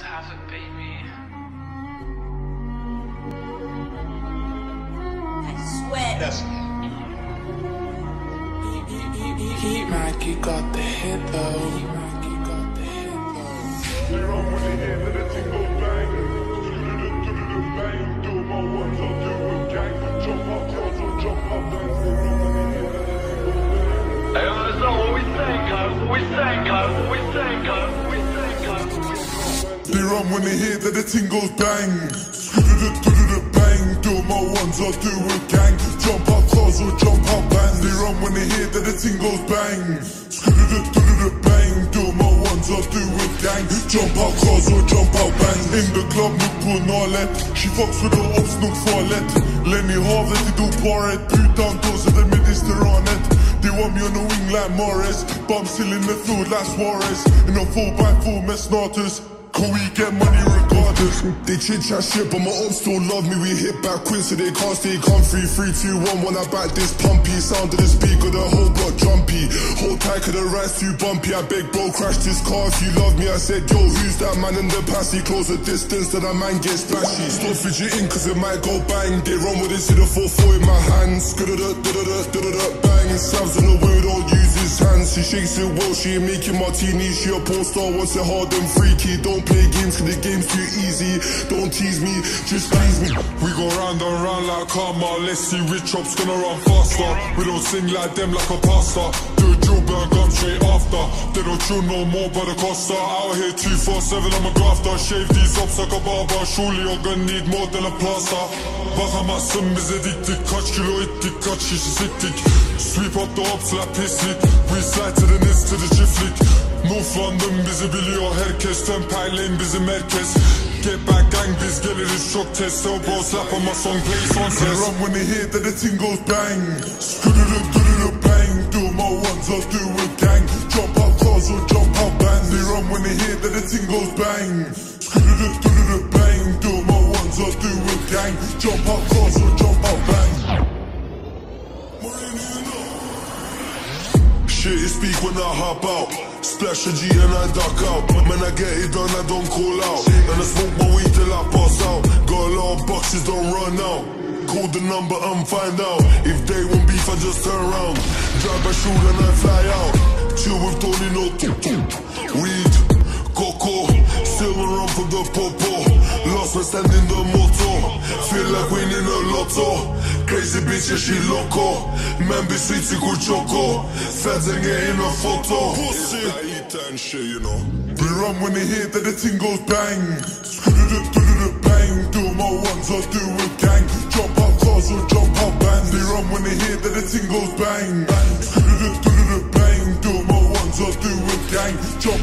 to have a baby. I swear. Yes. Heat Mikey got the hit though. Heat Mikey got the hit though. They run when they hear that the thing goes bang. Do-do-do-do-do-do bang. Do my ones, I'll do a gang. Jump up, cross or jump up, dance. They run when they hear that the thing bang. Hey, that's not what we saying, guys. What we saying, guys. What we saying, guys. They run when they hear that the thing goes bang. Bang. Do my ones, I'll do a gang. Jump up, cross or jump up, bang. They run when they hear that the thing goes bang. Bang. Do my ones, I'll do a gang. Jump up, cross or jump out, bang. In the club, look på Narlet. She fucks with the ops, nog farligt. Lenny havet i doparet. Putan dåser den med disteranet. They want me on the wing like Morris. Bum still in the field like Suarez. In a 4x4 med snorters. Can we get money regardless? They chit chat shit, but my own still love me. We hit back quick, so they can't stay comfy. Three, two, one, when I back this pumpy. Sound of the speaker, the whole block jumpy. Hold tight, cause the ride's too bumpy. I beg, bro, crash this car if you love me. I said, yo, who's that man in the past? He close the distance, that a man gets splashy. Stop fidgeting, cause it might go bang. They run with it, see the 4-4 in my hands. Skudda-da, da-da-da, da-da-da, bang. Slams on the way, don't use his hands. She shakes it well, she ain't making martini. She a porn star, wants it hard and freaky. Don't play games, cause the game's too easy. Don't tease me, just please me. We go round and round like karma. Let's see which op's gonna run faster. We don't sing like them like a pastor. Do a drill burn, come straight after. They don't chill no more by the Costa. Out here 247, I'm a grafter. Shave these ups like a barber. Surely you're gonna need more than a plaster. Bakamazsın bize diktik. Kaç kilo ettik, kaç kişi siktik. Sweep up the ops like pislik. We slide to the nest to the çiftlik. London bizi biliyor herkes. Temperleyin bizim herkes. Get back gang biz geliriz çok test. So bro slap on my song play on They run when they hear that the thing bang. Do Shit is speak when I hop out. Splash a G and I duck out. Man, I get it done, I don't call out. And I smoke my weed till I pass out. Got a lot of boxes, don't run out. Call the number and find out. If they want beef, I just turn around. Drive a shoot and I fly out. Chill with Tony, no Weed, coco. Still on run for the popo. Lost my stand in the motor. Feel like winning a lotto. Crazy bitch, yeah, she loco. Man, be sweet, she could choco. Feds ain't getting a photo. Pussy. I eat and shit, you know. We run when they hear that the thing goes bang. Bang. Do my ones, I'll do a gang. Jump up cars or jump up bang. They run when they hear that the thing goes bang. Bang. Do my ones, I'll do a gang. Jump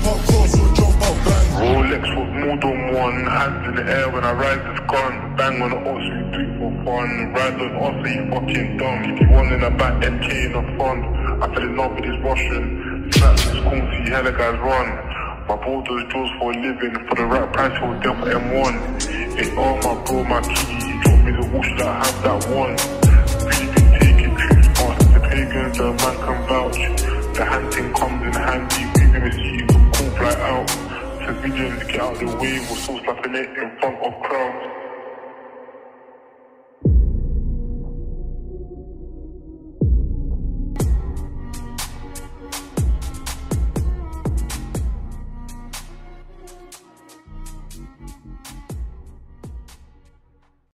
one, hands in the air when I ride this gun. Bang on the do it for fun. Ride on us, you fucking dumb. If you want in the back, MK in the front. I fell in love with this Russian. Slaps is comfy, hella guys run. My bro does jewels for a living. For the right price, he'll for M1. It's all my bro, my key. He dropped me the watch that I have that one. Really been taking trips past the pagans, the man can vouch. The hunting comes in the way, we're still slapping it in front of crowds.